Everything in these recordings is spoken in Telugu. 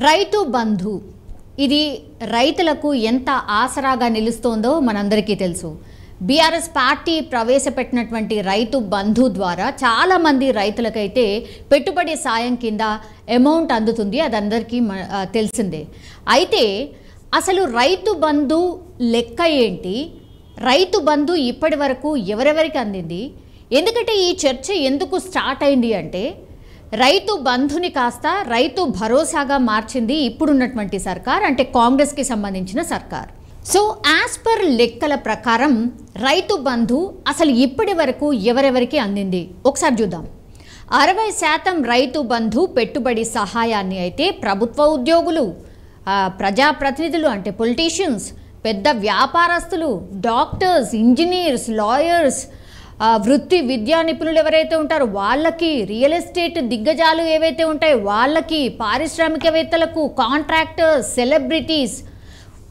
రైతు బంధు. ఇది రైతులకు ఎంత ఆసరాగా నిలుస్తోందో మనందరికీ తెలుసు. బీఆర్ఎస్ పార్టీ ప్రవేశపెట్టినటువంటి రైతు బంధు ద్వారా చాలామంది రైతులకైతే పెట్టుబడి సాయం కింద అమౌంట్ అందుతుంది. అది అందరికీ తెలిసిందే. అయితే అసలు రైతు బంధు లెక్క ఏంటి? రైతు బంధు ఇప్పటి వరకు ఎవరెవరికి అందింది? ఎందుకంటే ఈ చర్చ ఎందుకు స్టార్ట్ అయింది అంటే రైతు బంధుని కాస్త రైతు భరోసాగా మార్చింది ఇప్పుడున్నటువంటి సర్కార్ అంటే కాంగ్రెస్కి సంబంధించిన సర్కార్. సో యాజ్ పర్ లెక్కల ప్రకారం రైతు బంధు అసలు ఇప్పటి వరకు ఎవరెవరికి అందింది? ఒకసారి చూద్దాం. అరవై శాతం రైతు బంధు పెట్టుబడి సహాయాన్ని అయితే ప్రభుత్వ ఉద్యోగులు ప్రజాప్రతినిధులు అంటే పొలిటీషియన్స్ పెద్ద వ్యాపారస్తులు డాక్టర్స్ ఇంజనీర్స్ లాయర్స్ వృత్తి విద్యా నిపుణులు ఎవరైతే ఉంటారో వాళ్ళకి రియల్ ఎస్టేట్ దిగ్గజాలు ఏవైతే ఉంటాయో వాళ్ళకి పారిశ్రామికవేత్తలకు కాంట్రాక్టర్ సెలబ్రిటీస్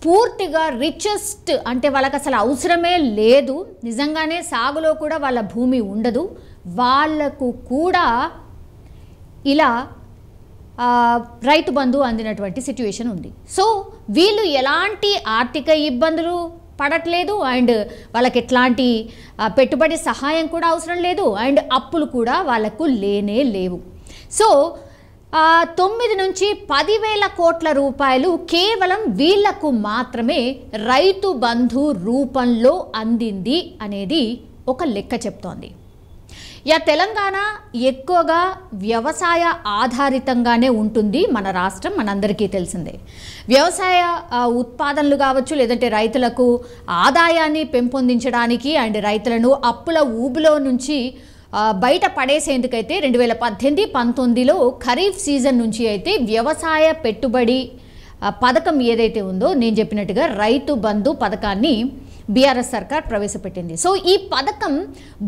పూర్తిగా రిచెస్ట్ అంటే వాళ్ళకి అసలు అవసరమే లేదు. నిజంగానే సాగులో కూడా వాళ్ళ భూమి ఉండదు. వాళ్ళకు కూడా ఇలా రైతు బంధు అందినటువంటి సిచ్యువేషన్ ఉంది. సో వీళ్ళు ఎలాంటి ఆర్థిక ఇబ్బందులు పడట్లేదు అండ్ వాళ్ళకి ఎట్లాంటి పెట్టుబడి సహాయం కూడా అవసరం లేదు అండ్ అప్పులు కూడా వాళ్ళకు లేనే లేవు. సో తొమ్మిది నుంచి పదివేల కోట్ల రూపాయలు కేవలం వీళ్ళకు మాత్రమే రైతు బంధు రూపంలో అందింది అనేది ఒక లెక్క చెప్తోంది. యా తెలంగాణ ఎక్కువగా వ్యవసాయ ఆధారితంగానే ఉంటుంది మన రాష్ట్రం మనందరికీ తెలిసిందే. వ్యవసాయ ఉత్పాదనలు కావచ్చు లేదంటే రైతులకు ఆదాయాన్ని పెంపొందించడానికి అండ్ రైతులను అప్పుల ఊబిలో నుంచి బయట పడేసేందుకైతే రెండు వేల పద్దెనిమిది పంతొమ్మిదిలో ఖరీఫ్ సీజన్ నుంచి అయితే వ్యవసాయ పెట్టుబడి పథకం ఏదైతే ఉందో నేను చెప్పినట్టుగా రైతు బంధు పథకాన్ని బీఆర్ఎస్ సర్కార్ ప్రవేశపెట్టింది. సో ఈ పథకం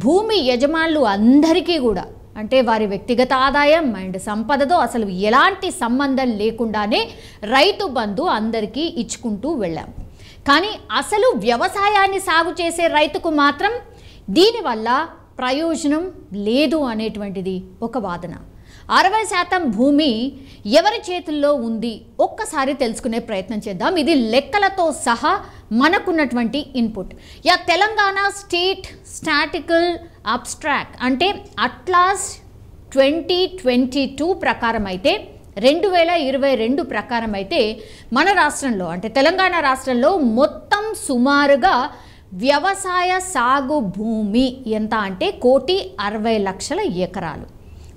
భూమి యజమానులు అందరికీ కూడా అంటే వారి వ్యక్తిగత ఆదాయం అండ్ సంపదతో అసలు ఎలాంటి సంబంధం లేకుండానే రైతు బంధు అందరికీ ఇచ్చుకుంటూ వెళ్ళాం. కానీ అసలు వ్యవసాయాన్ని సాగు చేసే రైతుకు మాత్రం దీనివల్ల ప్రయోజనం లేదు అనేటువంటిది ఒక వాదన. అరవై శాతం భూమి ఎవరి చేతుల్లో ఉంది? ఒక్కసారి తెలుసుకునే ప్రయత్నం చేద్దాం. ఇది లెక్కలతో సహా మనకున్నటువంటి ఇన్పుట్. యా తెలంగాణ స్టేట్ స్టాటికల్ అబ్స్ట్రాక్ట్ అంటే అట్లాస్ ట్వంటీ ట్వంటీ టూ ప్రకారం అయితే రెండు వేల ఇరవై రెండు ప్రకారం అయితే మన రాష్ట్రంలో అంటే తెలంగాణ రాష్ట్రంలో మొత్తం సుమారుగా వ్యవసాయ సాగు భూమి ఎంత అంటే కోటి అరవై లక్షల ఎకరాలు.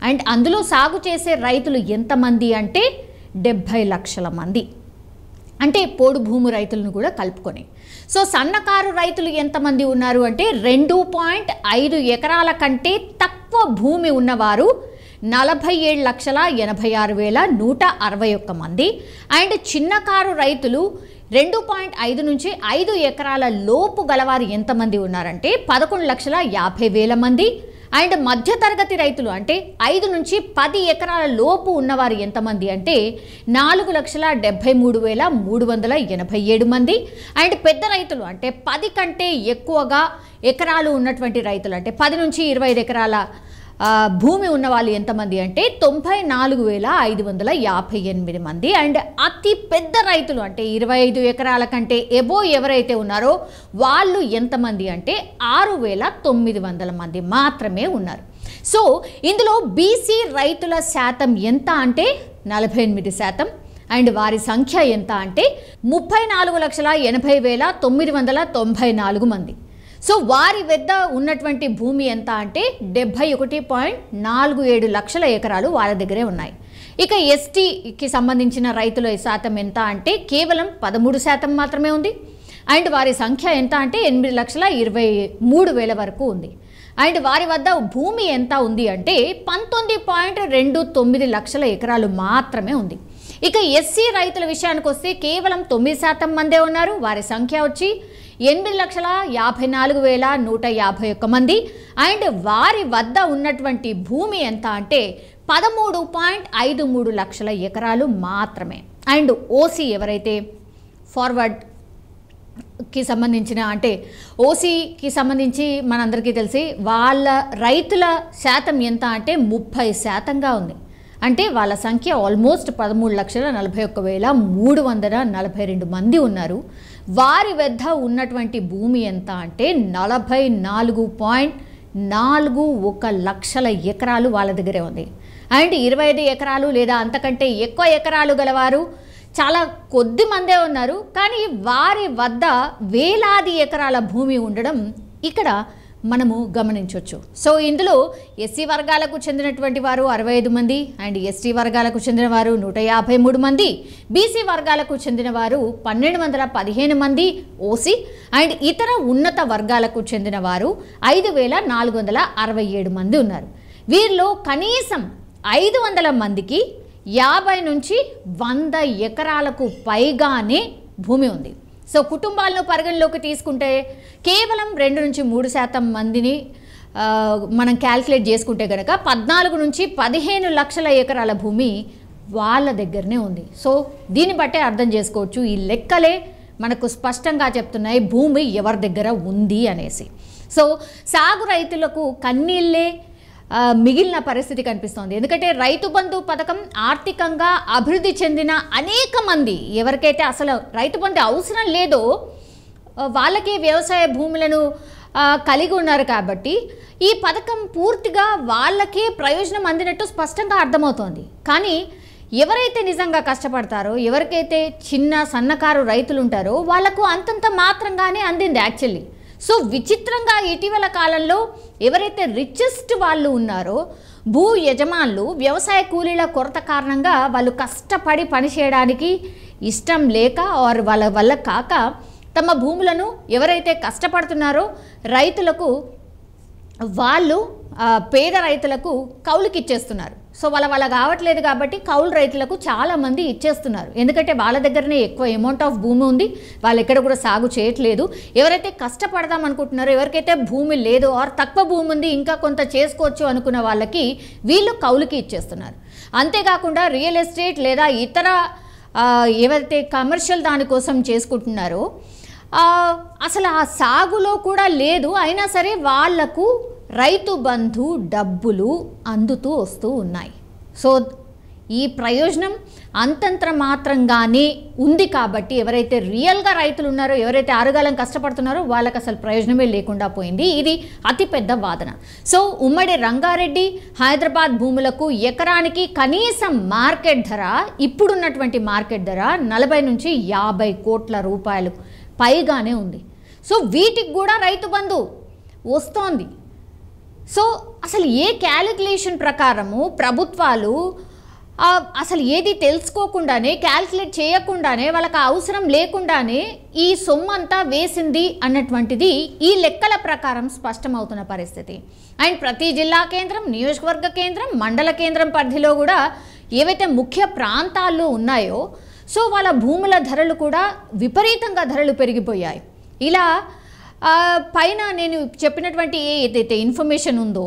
అండ్ అందులో సాగు చేసే రైతులు ఎంతమంది అంటే డెబ్భై లక్షల మంది. అంటే పోడు భూమి రైతులను కూడా కలుపుకొని. సో సన్నకారు రైతులు ఎంతమంది ఉన్నారు అంటే రెండు పాయింట్ ఐదు ఎకరాల కంటే తక్కువ భూమి ఉన్నవారు నలభై ఏడు లక్షల ఎనభై ఆరు వేల నూట అరవై ఒక్క మంది. అండ్ చిన్నకారు రైతులు రెండు పాయింట్ ఐదు నుంచి ఐదు ఎకరాల లోపు గలవారు ఎంతమంది ఉన్నారంటే పదకొండు లక్షల యాభై వేల మంది. అండ్ మధ్యతరగతి రైతులు అంటే ఐదు నుంచి పది ఎకరాల లోపు ఉన్నవారు ఎంతమంది అంటే నాలుగు లక్షల డెబ్బై మూడు వేల మూడు వందల ఎనభై ఏడు మంది. అండ్ పెద్ద రైతులు అంటే పది కంటే ఎక్కువగా ఎకరాలు ఉన్నటువంటి రైతులు అంటే పది నుంచి ఇరవై ఐదు ఎకరాల భూమి ఉన్న వాళ్ళు ఎంతమంది అంటే తొంభై నాలుగు వేల ఐదు వందల యాభై ఎనిమిది మంది. అండ్ అతి పెద్ద రైతులు అంటే ఇరవై ఐదు ఎకరాల కంటే ఎబో ఎవరైతే ఉన్నారో వాళ్ళు ఎంతమంది అంటే ఆరు వేల తొమ్మిది వందల మంది మాత్రమే ఉన్నారు. సో ఇందులో బీసీ రైతుల శాతం ఎంత అంటే నలభై ఎనిమిది శాతం. అండ్ వారి సంఖ్య ఎంత అంటే ముప్పై నాలుగు లక్షల ఎనభై వేల తొమ్మిది వందల తొంభై నాలుగు మంది. సో వారి వద్ద ఉన్నటువంటి భూమి ఎంత అంటే డెబ్భై ఒకటి పాయింట్ నాలుగు ఏడు లక్షల ఎకరాలు వారి దగ్గరే ఉన్నాయి. ఇక ఎస్టీకి సంబంధించిన రైతుల శాతం ఎంత అంటే కేవలం పదమూడు శాతం మాత్రమే ఉంది. అండ్ వారి సంఖ్య ఎంత అంటే ఎనిమిది లక్షల ఇరవై మూడు వేల వరకు ఉంది. అండ్ వారి వద్ద భూమి ఎంత ఉంది అంటే పంతొమ్మిది పాయింట్ రెండు తొమ్మిది లక్షల ఎకరాలు మాత్రమే ఉంది. ఇక ఎస్సీ రైతుల విషయానికి వస్తే కేవలం తొమ్మిది శాతం మందే ఉన్నారు. వారి సంఖ్య వచ్చి ఎనిమిది లక్షల యాభై నాలుగు వేల నూట యాభై ఒక్క మంది. అండ్ వారి వద్ద ఉన్నటువంటి భూమి ఎంత అంటే పదమూడు పాయింట్ ఐదు మూడు లక్షల ఎకరాలు మాత్రమే. అండ్ ఓసీ ఎవరైతే ఫార్వర్డ్కి సంబంధించిన అంటే ఓసీకి సంబంధించి మనందరికీ తెలిసి వాళ్ళ రైతుల శాతం ఎంత అంటే ముప్పై శాతంగా ఉంది. అంటే వాళ్ళ సంఖ్య ఆల్మోస్ట్ పదమూడు లక్షల నలభై ఒక్క వేల మూడు వందల నలభై రెండు మంది ఉన్నారు. వారి వద్ద ఉన్నటువంటి భూమి ఎంత అంటే నలభై నాలుగు పాయింట్ నాలుగు ఒక లక్షల ఎకరాలు వాళ్ళ దగ్గరే ఉంది. అండ్ ఇరవై ఐదు ఎకరాలు లేదా అంతకంటే ఎక్కువ ఎకరాలు గలవారు చాలా కొద్ది మందే ఉన్నారు. కానీ వారి వద్ద వేలాది ఎకరాల భూమి ఉండడం ఇక్కడ మనము గమనించవచ్చు సో ఇందులో ఎస్సీ వర్గాలకు చెందినటువంటి వారు అరవై ఐదు మంది అండ్ ఎస్టీ వర్గాలకు చెందిన వారు నూట యాభై మూడు మంది బీసీ వర్గాలకు చెందిన వారు పన్నెండు వందల పదిహేను మంది ఓసీ అండ్ ఇతర ఉన్నత వర్గాలకు చెందిన వారు ఐదు వేల నాలుగు వందల అరవై ఏడు మంది ఉన్నారు. వీరిలో కనీసం ఐదు వందల మందికి యాభై నుంచి వంద ఎకరాలకు పైగానే భూమి ఉంది. సో కుటుంబాలను పరిగణలోకి తీసుకుంటే కేవలం రెండు నుంచి మూడు శాతం మందిని మనం క్యాల్కులేట్ చేసుకుంటే కనుక పద్నాలుగు నుంచి పదిహేను లక్షల ఎకరాల భూమి వాళ్ళ దగ్గరనే ఉంది. సో దీన్ని బట్టే అర్థం చేసుకోవచ్చు. ఈ లెక్కలే మనకు స్పష్టంగా చెప్తున్నాయి. భూమి ఎవరి దగ్గర ఉంది అనేసి. సో సాగు రైతులకు కన్నీళ్ళే మిగిలిన పరిస్థితి కనిపిస్తోంది. ఎందుకంటే రైతు బంధు పథకం ఆర్థికంగా అభివృద్ధి చెందిన అనేక మంది ఎవరికైతే అసలు రైతు బంధు అవసరం లేదో వాళ్ళకి వాళ్ళకే వ్యవసాయ భూములను కలిగి ఉన్నారు కాబట్టి ఈ పథకం పూర్తిగా వాళ్ళకే ప్రయోజనం అందినట్టు స్పష్టంగా అర్థమవుతోంది. కానీ ఎవరైతే నిజంగా కష్టపడతారో ఎవరికైతే చిన్న సన్నకారు రైతులు ఉంటారో వాళ్ళకు అంతంత మాత్రంగానే అందింది యాక్చువల్లీ. సో విచిత్రంగా ఇటీవల కాలంలో ఎవరైతే రిచెస్ట్ వాళ్ళు ఉన్నారో భూ యజమానులు వ్యవసాయ కూలీల కొరత కారణంగా వాళ్ళు కష్టపడి పనిచేయడానికి ఇష్టం లేక ఆర్ వాళ్ళ వల్ల కాక తమ భూములను ఎవరైతే కష్టపడుతున్నారో రైతులకు వాళ్ళు పేద రైతులకు కౌలుకిచ్చేస్తున్నారు. సో వాళ్ళ వాళ్ళ కావట్లేదు కాబట్టి కౌలు రైతులకు చాలామంది ఇచ్చేస్తున్నారు. ఎందుకంటే వాళ్ళ దగ్గరనే ఎక్కువ అమౌంట్ ఆఫ్ భూమి ఉంది. వాళ్ళు ఎక్కడ కూడా సాగు చేయట్లేదు. ఎవరైతే కష్టపడదాం అనుకుంటున్నారో ఎవరికైతే భూమి లేదు ఆర్ తక్కువ భూమి ఉంది ఇంకా కొంత చేసుకోవచ్చు అనుకున్న వాళ్ళకి వీళ్ళు కౌలుకి ఇచ్చేస్తున్నారు. అంతేకాకుండా రియల్ ఎస్టేట్ లేదా ఇతర ఎవరైతే ఏవైతే కమర్షియల్ దానికోసం చేసుకుంటున్నారో అసలు ఆ సాగులో కూడా లేదు. అయినా సరే వాళ్ళకు రైతు బంధు డబ్బులు అందుతూ వస్తూ ఉన్నాయి. సో ఈ ప్రయోజనం అంతంత మాత్రంగానే ఉంది కాబట్టి ఎవరైతే రియల్గా రైతులు ఉన్నారో ఎవరైతే ఆరుగాలం కష్టపడుతున్నారో వాళ్ళకి అసలు ప్రయోజనమే లేకుండా పోయింది. ఇది అతిపెద్ద వాదన. సో ఉమ్మడి రంగారెడ్డి హైదరాబాద్ భూములకు ఎకరానికి కనీసం మార్కెట్ ధర ఇప్పుడున్నటువంటి మార్కెట్ ధర నలభై నుంచి యాభై కోట్ల రూపాయలు. పైగానే ఉంది. సో వీటికి కూడా రైతు బంధు వస్తోంది. సో అసలు ఏ క్యాలిక్యులేషన్ ప్రకారము ప్రభుత్వాలు అసలు ఏది తెలుసుకోకుండానే క్యాల్కులేట్ చేయకుండానే వాళ్ళకి అవసరం లేకుండానే ఈ సొమ్ము అంతా వేసింది అన్నటువంటిది ఈ లెక్కల ప్రకారం స్పష్టమవుతున్న పరిస్థితి. అండ్ ప్రతి జిల్లా కేంద్రం నియోజకవర్గ కేంద్రం మండల కేంద్రం పరిధిలో కూడా ఏవైతే ముఖ్య ప్రాంతాల్లో ఉన్నాయో సో వాళ్ళ భూముల ధరలు కూడా విపరీతంగా ధరలు పెరిగిపోయాయి. ఇలా పైన నేను చెప్పినటువంటి ఏ ఏదైతే ఇన్ఫర్మేషన్ ఉందో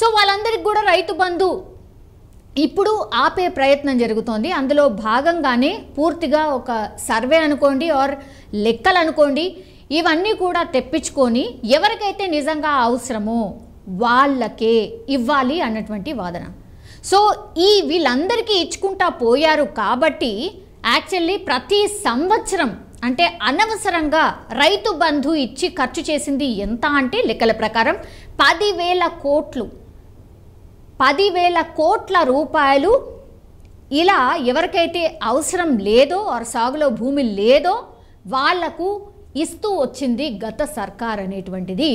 సో వాళ్ళందరికీ కూడా రైతు బంధు ఇప్పుడు ఆపే ప్రయత్నం జరుగుతోంది. అందులో భాగంగానే పూర్తిగా ఒక సర్వే అనుకోండి ఆర్ లెక్కలు అనుకోండి ఇవన్నీ కూడా తెప్పించుకొని ఎవరికైతే నిజంగా అవసరమో వాళ్ళకే ఇవ్వాలి అన్నటువంటి వాదన. సో ఈ వీళ్ళందరికీ ఇచ్చుకుంటా పోయారు కాబట్టి యాక్చువల్లీ ప్రతి సంవత్సరం అంటే అనవసరంగా రైతు బంధు ఇచ్చి ఖర్చు చేసింది ఎంత అంటే లెక్కల ప్రకారం పదివేల కోట్లు. పదివేల కోట్ల రూపాయలు ఇలా ఎవరికైతే అవసరం లేదో ఆ సాగులో భూమి లేదో వాళ్ళకు ఇస్తూ వచ్చింది గత సర్కార్ అనేటువంటిది.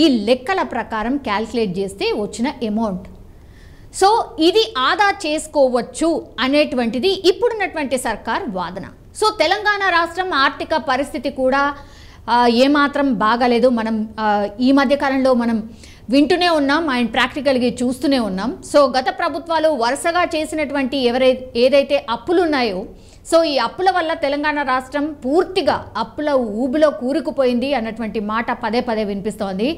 ఈ లెక్కల ప్రకారం క్యాల్కులేట్ చేస్తే వచ్చిన అమౌంట్. సో ఇది ఆదా చేసుకోవచ్చు అనేటువంటిది ఇప్పుడున్నటువంటి సర్కార్ వాదన. సో తెలంగాణ రాష్ట్రం ఆర్థిక పరిస్థితి కూడా ఏమాత్రం బాగాలేదు. మనం ఈ మధ్యకాలంలో మనం వింటూనే ఉన్నాం అండ్ ప్రాక్టికల్గా చూస్తూనే ఉన్నాం. సో గత ప్రభుత్వాలు వరుసగా చేసినటువంటి ఎవరై ఏదైతే అప్పులు ఉన్నాయో సో ఈ అప్పుల వల్ల తెలంగాణ రాష్ట్రం పూర్తిగా అప్పుల ఊబిలో కూరుకుపోయింది అన్నటువంటి మాట పదే పదే వినిపిస్తోంది.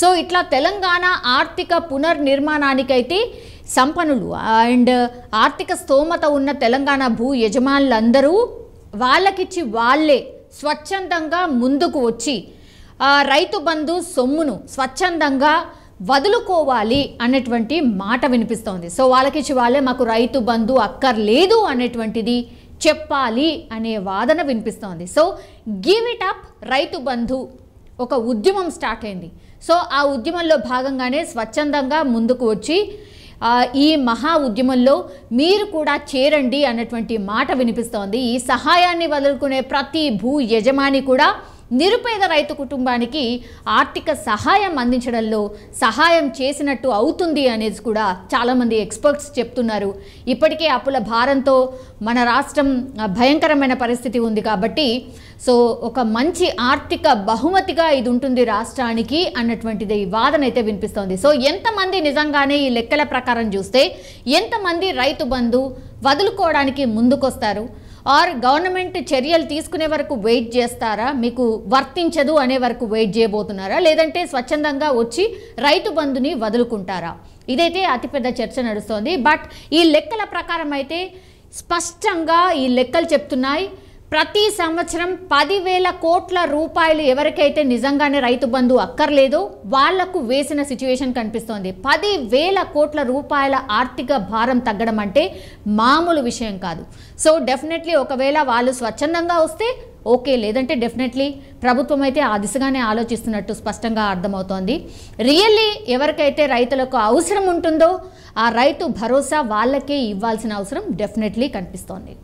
సో ఇట్లా తెలంగాణ ఆర్థిక పునర్నిర్మాణానికైతే సంపన్నులు అండ్ ఆర్థిక స్తోమత ఉన్న తెలంగాణ భూ యజమానులందరూ వాళ్ళకిచ్చి వాళ్ళే స్వచ్ఛందంగా ముందుకు వచ్చి రైతు బంధు సొమ్మును స్వచ్ఛందంగా వదులుకోవాలి అనేటువంటి మాట వినిపిస్తోంది. సో వాళ్ళకిచ్చి వాళ్ళే మాకు రైతు బంధు అక్కర్లేదు అనేటువంటిది చెప్పాలి అనే వాదన వినిపిస్తోంది. So give it up Rythu Bandhu ఒక ఉద్యమం స్టార్ట్ అయింది. సో ఆ ఉద్యమంలో భాగంగానే స్వచ్ఛందంగా ముందుకు వచ్చి ఈ మహా ఉద్యమంలో మీరు కూడా చేరండి అన్నటువంటి మాట వినిపిస్తోంది. ఈ సహాయాన్ని వదులుకునే ప్రతి భూ యజమాని కూడా నిరుపేద రైతు కుటుంబానికి ఆర్థిక సహాయం అందించడంలో సహాయం చేసినట్టు అవుతుంది అనేది కూడా చాలామంది ఎక్స్పర్ట్స్ చెప్తున్నారు. ఇప్పటికే అప్పుల భారంతో మన రాష్ట్రం భయంకరమైన పరిస్థితి ఉంది కాబట్టి సో ఒక మంచి ఆర్థిక బహుమతిగా ఇది ఉంటుంది రాష్ట్రానికి అన్నటువంటిది ఈ వాదన అయితే వినిపిస్తోంది. సో ఎంతమంది నిజంగానే ఈ లెక్కల ప్రకారం చూస్తే ఎంతమంది రైతు బంధు వదులుకోవడానికి ముందుకొస్తారు? ఆర్ గవర్నమెంట్ చర్యలు తీసుకునే వరకు వెయిట్ చేస్తారా? మీకు వర్తించదు అనే వరకు వెయిట్ చేయబోతున్నారా? లేదంటే స్వచ్ఛందంగా వచ్చి రైతు బంధుని వదులుకుంటారా? ఇదైతే అతిపెద్ద చర్చ నడుస్తోంది. బట్ ఈ లెక్కల ప్రకారం అయితే స్పష్టంగా ఈ లెక్కలు చెప్తున్నాయి. ప్రతి సంవత్సరం పదివేల కోట్ల రూపాయలు ఎవరికైతే నిజంగానే రైతు బంధు అక్కర్లేదో వాళ్ళకు వేసిన సిచ్యువేషన్ కనిపిస్తోంది. పదివేల కోట్ల రూపాయల ఆర్థిక భారం తగ్గడం అంటే మామూలు విషయం కాదు. సో డెఫినెట్లీ ఒకవేళ వాళ్ళు స్వచ్ఛందంగా వస్తే ఓకే లేదంటే డెఫినెట్లీ ప్రభుత్వం అయితే ఆ దిశగానే ఆలోచిస్తున్నట్టు స్పష్టంగా అర్థమవుతోంది. రియల్లీ ఎవరికైతే రైతులకు అవసరం ఉంటుందో ఆ రైతు భరోసా వాళ్ళకే ఇవ్వాల్సిన అవసరం డెఫినెట్లీ కనిపిస్తోంది.